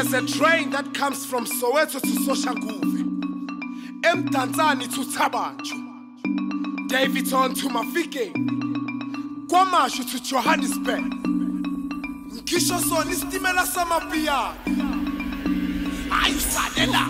There's a train that comes from Soweto to Soshanguve. Mtanzani to Thaba'Nchu. Davidson to Mafike. Kwamashu to Johannesburg. samapia are isitimela samapiyano. Ayisadela.